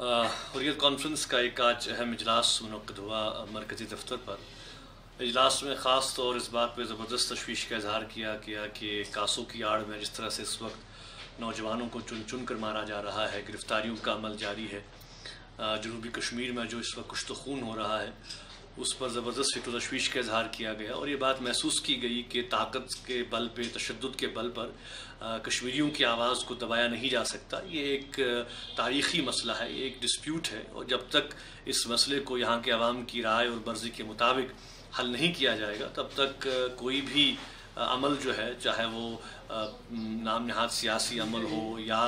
حریت conference کا ایک آج اہم اجلاس منعقد ہوا مرکزی دفتر پر۔ اجلاس میں خاص طور اس بات پہ زبردست تشویش کا اظہار کیا گیا کہ کاسوں کی آڑ میں جس طرح سے اس وقت نوجوانوں کو چن چن کر مارا جا رہا ہے، گرفتاریوں کا عمل جاری ہے۔ جنوبی کشمیر میں جو اس وقت کشت خون ہو رہا ہے اس پر زبردست فکر تشویش کا اظہار کیا گیا اور یہ بات محسوس کی گئی کہ طاقت کے بل پہ، تشدد کے بل پر کشمیریوں کی آواز کو دبایا نہیں جا سکتا۔ یہ ایک تاریخی مسئلہ ہے، یہ ایک ڈسپیوٹ ہے اور جب تک اس مسئلے کو یہاں کے عوام کی رائے اور مرضی کے مطابق حل نہیں کیا جائے گا، تب تک کوئی بھی عمل جو ہے، چاہے وہ نام نہاد سیاسی عمل ہو یا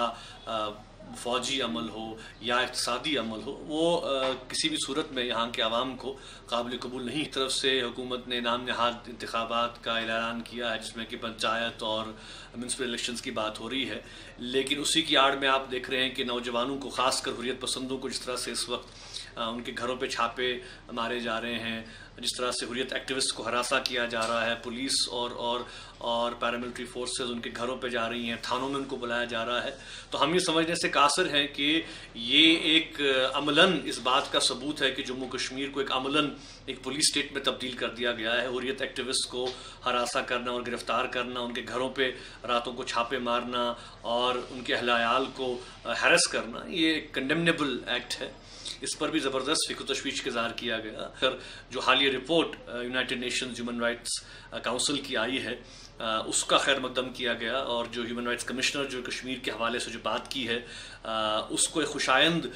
فوجی عمل ہو یا اقتصادی عمل ہو، وہ کسی بھی صورت میں یہاں کے عوام کو قابل قبول نہیں، طرف سے حکومت نے نام نہاد انتخابات کا اعلان کیا ہے، جس میں کہ پنچایت اور میونسپل الیکشنز کی بات ہو رہی ہے۔ لیکن اسی کی آڑ میں آپ دیکھ رہے ہیں کہ نوجوانوں کو، خاص کر حریت پسندوں کو، جس طرح سے اس وقت ان کے گھروں پہ چھاپے مارے جا رہے ہیں جس طرح سے حریت ایکٹیوسٹ کو ہراساں کیا جا رہا ہے، پولیس اور اور اور پیراملٹری فورسز ان کے گھروں پہ جا رہی ہیں، تھانوں میں ان کو بلایا جا رہا ہے۔ تو ہم یہ سمجھنے سے قاصر ہیں کہ یہ ایک عملاً اس بات کا ثبوت ہے کہ جموں کشمیر کو ایک عملاً ایک پولیس سٹیٹ میں تبدیل کر دیا گیا ہے۔ حریت ایکٹیوسٹ کو ہراساں کرنا اور گرفتار کرنا، ان کے گھروں پہ راتوں کو چھاپے مارنا اور ان کے اہلیال کو ہیرس کرنا، یہ ایک کنڈیمنیبل ایکٹ ہے۔ اس پر بھی زبردست فکر تشویش کا اظہار کیا گیا۔ جو حالی یہ report United Nations Human Rights Council کی آئی ہے اس کا خیر مقدم کیا گیا اور جو ہیومن رائٹس کمشنر جو کشمیر کے حوالے سے جو بات کی ہے اس کو ایک خوشائند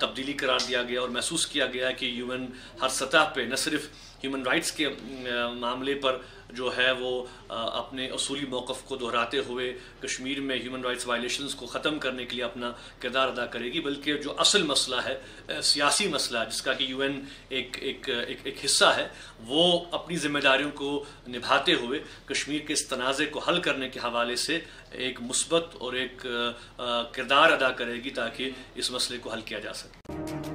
تبدیلی قرار دیا گیا اور محسوس کیا گیا کہ ہیومن ہر سطح پہ نہ صرف ہیومن رائٹس کے معاملے پر جو ہے وہ اپنے اصولی موقف کو دہراتے ہوئے کشمیر میں ہیومن رائٹس وائلیشنز کو ختم کرنے کے لیے اپنا کردار ادا کرے گی بلکہ جو اصل مسئلہ ہے سیاسی مسئلہ جس کا کہ یو این ایک ایک ایک, ایک حصہ ہے وہ اپنی ذمہ داریوں کو نبھاتے ہوئے کشمیر کے اس تنازع کو حل کرنے کے حوالے سے ایک مثبت اور ایک کردار ادا کرے گی تاکہ اس مسئلے کو حل کیا جا سکے۔